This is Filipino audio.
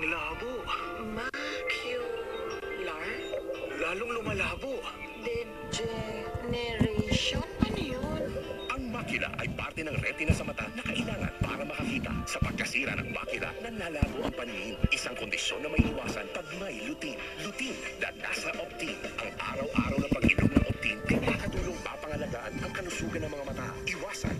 Ang labo. Macular Lalong lumalabo. degeneration? Ano yun? Ang makila ay parte ng retina sa mata na kailangan para makakita. Sa pagkasira ng makila, nanlalabo ang paningin. Isang kondisyon na may iwasan pag may lutin. Lutin na nasa Optin. Ang araw-araw na pag-inom ng Optin ay nakatulong mapangalagaan ang kalusugan ng mga mata. Iwasan